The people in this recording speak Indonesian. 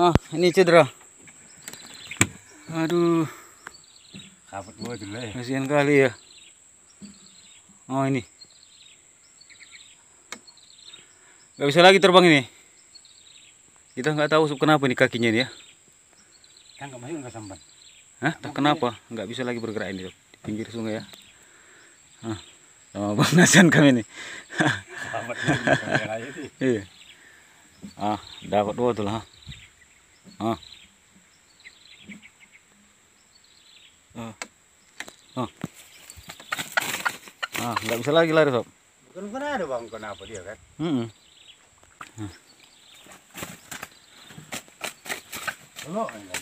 Ah, ini cedera. Aduh, Kaput gua ya. kasihan kali ya. Oh ini. Gak bisa lagi terbang ini. Kita nggak tahu kenapa ini kakinya ini ya. Kan enggak masuk enggak sampan. Hah? Tak kenapa? Nggak bisa lagi bergerak ini Dok. di pinggir sungai ya. Ah, sama Bang Nasan kami aja sih. Iya. Ah, dapat dua tuh lah. Ah. Ah. Ah. Ah, nggak bisa lagi lari sob. Bukan bukan ada bang, kenapa dia kan? Hmm. Kalau enggak.